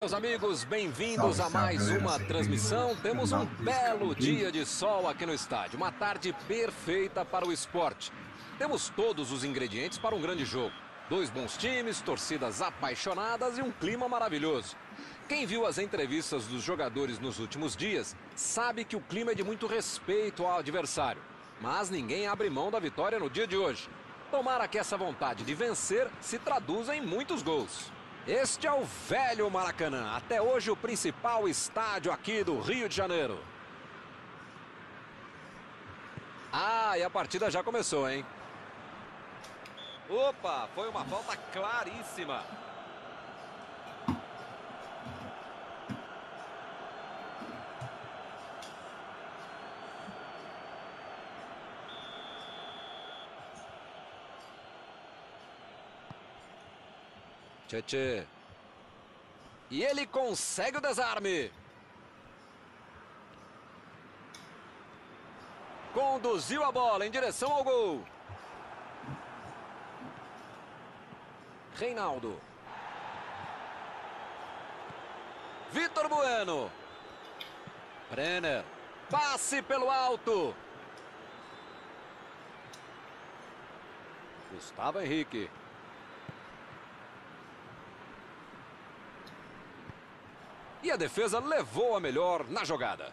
Meus amigos, bem-vindos a mais uma transmissão. Temos um belo dia de sol aqui no estádio, uma tarde perfeita para o esporte. Temos todos os ingredientes para um grande jogo. Dois bons times, torcidas apaixonadas e um clima maravilhoso. Quem viu as entrevistas dos jogadores nos últimos dias sabe que o clima é de muito respeito ao adversário. Mas ninguém abre mão da vitória no dia de hoje. Tomara que essa vontade de vencer se traduza em muitos gols. Este é o velho Maracanã, até hoje o principal estádio aqui do Rio de Janeiro. Ah, e a partida já começou, hein? Opa, foi uma falta claríssima. Tchê, E ele consegue o desarme. Conduziu a bola em direção ao gol. Reinaldo. Vitor Bueno. Brenner. Passe pelo alto. Gustavo Henrique. E a defesa levou a melhor na jogada.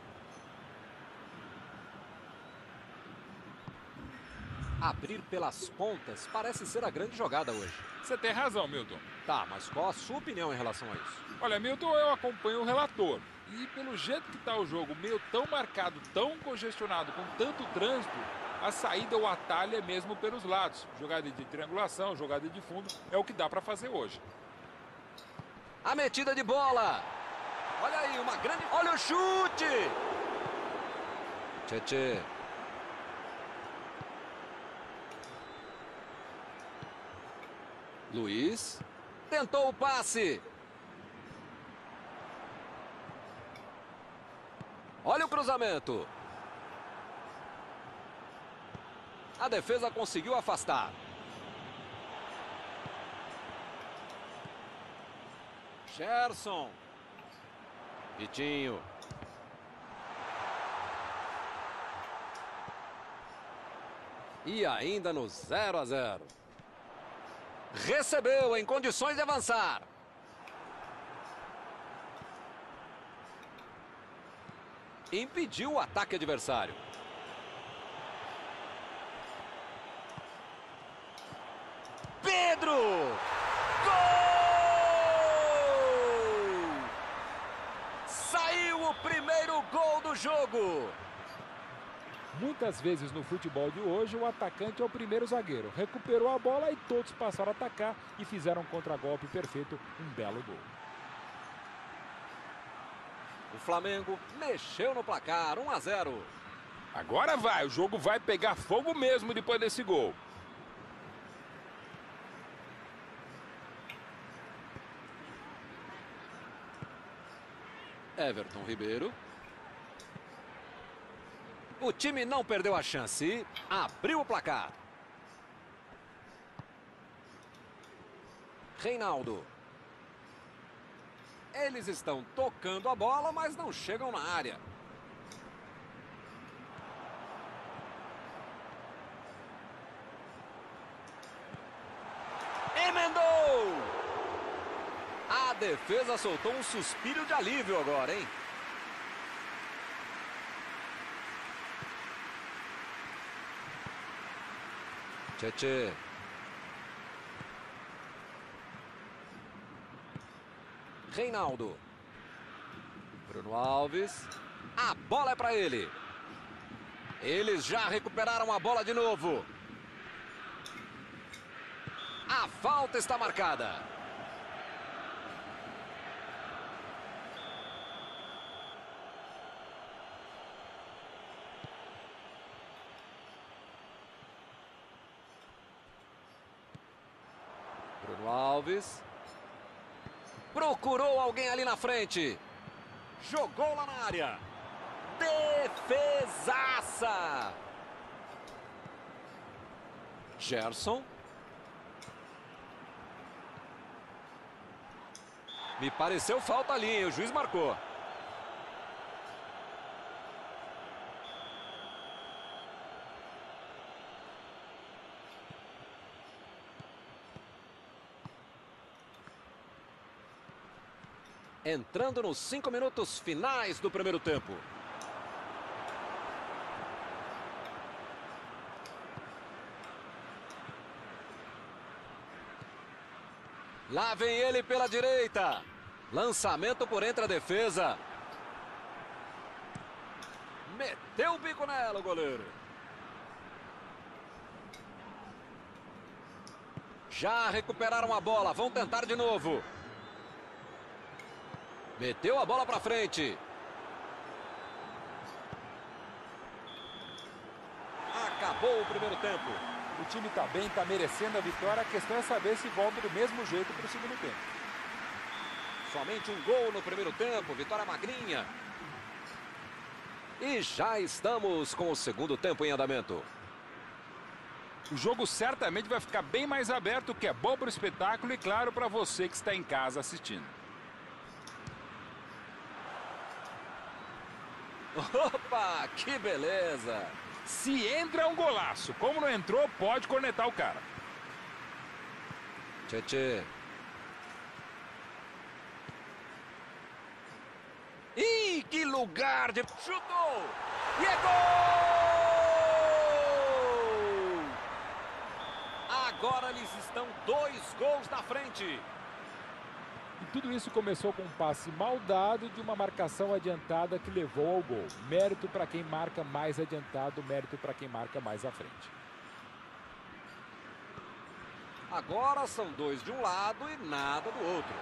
Abrir pelas pontas parece ser a grande jogada hoje. Você tem razão, Milton. Tá, mas qual a sua opinião em relação a isso? Olha, Milton, eu acompanho o relator. E pelo jeito que está o jogo, meio tão marcado, tão congestionado, com tanto trânsito, a saída ou atalho é mesmo pelos lados. Jogada de triangulação, jogada de fundo, é o que dá para fazer hoje. A metida de bola. Olha aí, uma grande... Olha o chute! Tchê, Luiz. Tentou o passe. Olha o cruzamento. A defesa conseguiu afastar. Gerson. Vitinho. E ainda no 0 a 0. Recebeu em condições de avançar. Impediu o ataque adversário. Pedro! primeiro gol do jogo. Muitas vezes no futebol de hoje, o atacante é o primeiro zagueiro. Recuperou a bola e todos passaram a atacar e fizeram um contragolpe perfeito, um belo gol. O Flamengo mexeu no placar, 1 a 0. Agora vai, o jogo vai pegar fogo mesmo depois desse gol. Everton Ribeiro. O time não perdeu a chance. Abriu o placar. Reinaldo. Eles estão tocando a bola, mas não chegam na área. Emendou! A defesa soltou um suspiro de alívio agora, hein? Tchê, Reinaldo. Bruno Alves. A bola é para ele. Eles já recuperaram a bola de novo. A falta está marcada. Alves. Procurou alguém ali na frente. Jogou lá na área. Defesaça. Gerson. Me pareceu falta ali? O juiz marcou. Entrando nos cinco minutos finais do primeiro tempo. Lá vem ele pela direita. Lançamento por entre a defesa. Meteu o bico nela o goleiro. Já recuperaram a bola. Vão tentar de novo. Meteu a bola para frente. Acabou o primeiro tempo. O time está bem, está merecendo a vitória. A questão é saber se volta do mesmo jeito para o segundo tempo. Somente um gol no primeiro tempo. Vitória magrinha. E já estamos com o segundo tempo em andamento. O jogo certamente vai ficar bem mais aberto, o que é bom para o espetáculo e claro para você que está em casa assistindo. Opa, que beleza! Se entra é um golaço. Como não entrou, pode cornetar o cara. Tchê. Ih, que lugar de... Chutou! E é gol! Agora eles estão dois gols na frente. E tudo isso começou com um passe mal dado de uma marcação adiantada que levou ao gol. Mérito para quem marca mais adiantado, mérito para quem marca mais à frente. Agora são dois de um lado e nada do outro.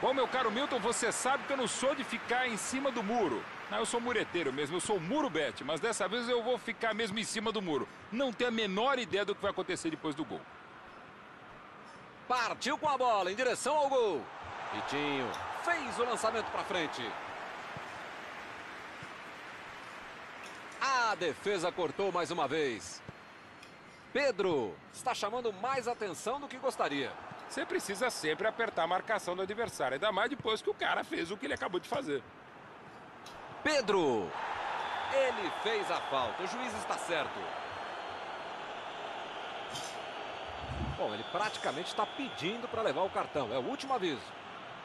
Bom, meu caro Milton, você sabe que eu não sou de ficar em cima do muro. Não, eu sou mureteiro mesmo, eu sou muro bet, mas dessa vez eu vou ficar mesmo em cima do muro. Não tenho a menor ideia do que vai acontecer depois do gol. Partiu com a bola em direção ao gol. Vitinho fez o lançamento para frente. A defesa cortou mais uma vez. Pedro está chamando mais atenção do que gostaria. Você precisa sempre apertar a marcação do adversário, ainda mais depois que o cara fez o que ele acabou de fazer. Pedro, ele fez a falta, o juiz está certo. Bom, ele praticamente está pedindo para levar o cartão, é o último aviso.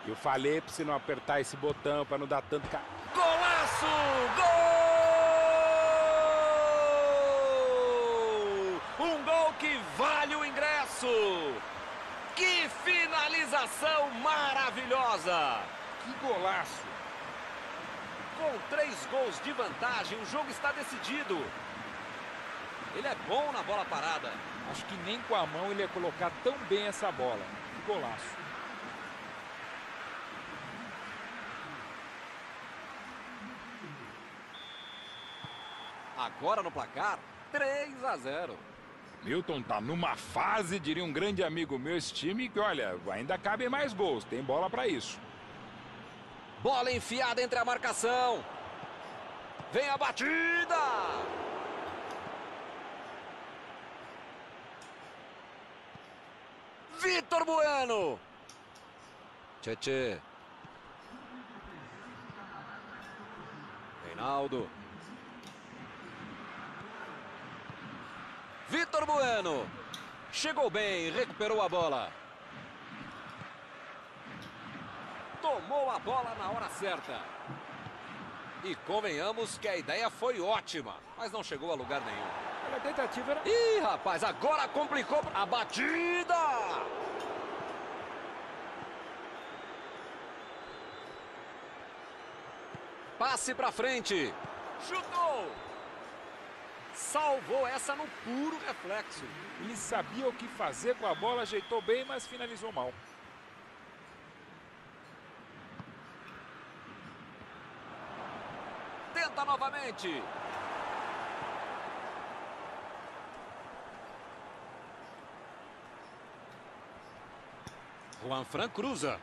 Eu falei para você não apertar esse botão para não dar tanto... Ca... Golaço! Gol! Um gol que vale o ingresso! Que finalização maravilhosa! Que golaço! Com três gols de vantagem, o jogo está decidido. Ele é bom na bola parada. Acho que nem com a mão ele ia colocar tão bem essa bola. Que golaço! Agora no placar, 3 a 0. Milton tá numa fase, diria um grande amigo meu, esse time que, olha, ainda cabem mais gols, tem bola para isso. Bola enfiada entre a marcação. Vem a batida! Vitor Bueno! Tchê, tchê. Reinaldo. Vitor Bueno. Chegou bem, recuperou a bola. Tomou a bola na hora certa. E convenhamos que a ideia foi ótima, mas não chegou a lugar nenhum. A tentativa era... Ih, rapaz, agora complicou a batida! Passe pra frente. Chutou! Salvou essa no puro reflexo. Ele sabia o que fazer com a bola, ajeitou bem, mas finalizou mal. Tenta novamente. Juan Fran cruza.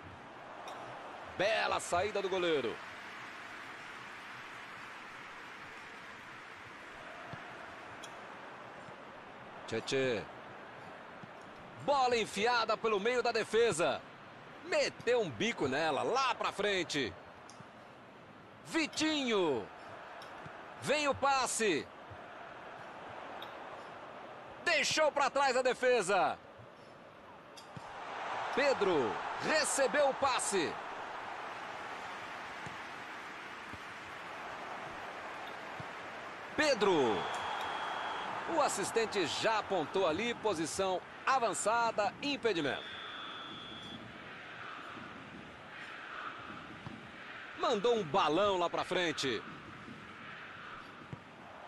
Bela saída do goleiro. Tchê. Bola enfiada pelo meio da defesa. Meteu um bico nela, lá pra frente. Vitinho. Vem o passe. Deixou para trás a defesa. Pedro recebeu o passe. Pedro. O assistente já apontou ali, posição avançada, impedimento. Mandou um balão lá para frente.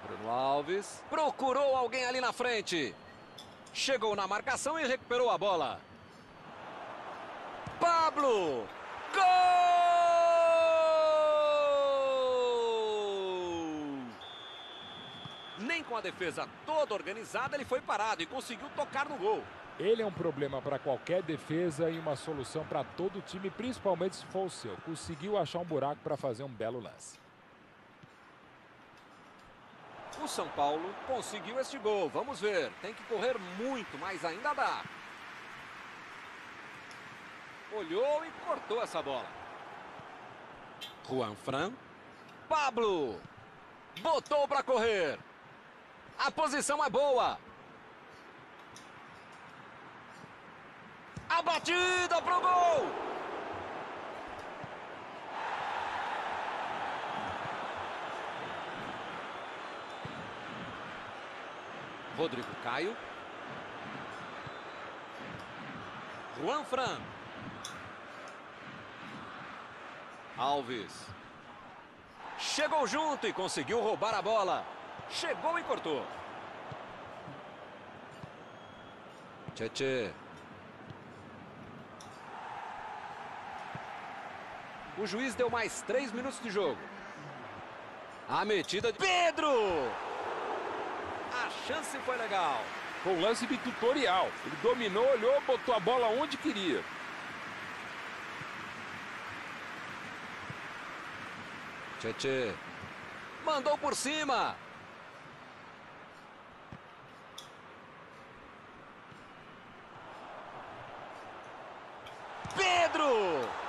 Bruno Alves procurou alguém ali na frente. Chegou na marcação e recuperou a bola. Pablo! Gol! Nem com a defesa toda organizada ele foi parado e conseguiu tocar no gol. Ele é um problema para qualquer defesa e uma solução para todo o time, principalmente se for o seu. Conseguiu achar um buraco para fazer um belo lance. O São Paulo conseguiu este gol. Vamos ver. Tem que correr muito, mas ainda dá. Olhou e cortou essa bola. Juan Fran. Pablo. Botou para correr. A posição é boa. A batida pro gol! Rodrigo Caio. Juan Fran. Alves. Chegou junto e conseguiu roubar a bola. Chegou e cortou. Tchê, O juiz deu mais três minutos de jogo. A metida de Pedro! A chance foi legal. Foi um lance de tutorial. Ele dominou, olhou, botou a bola onde queria. Tchê, Mandou por cima. Pedro!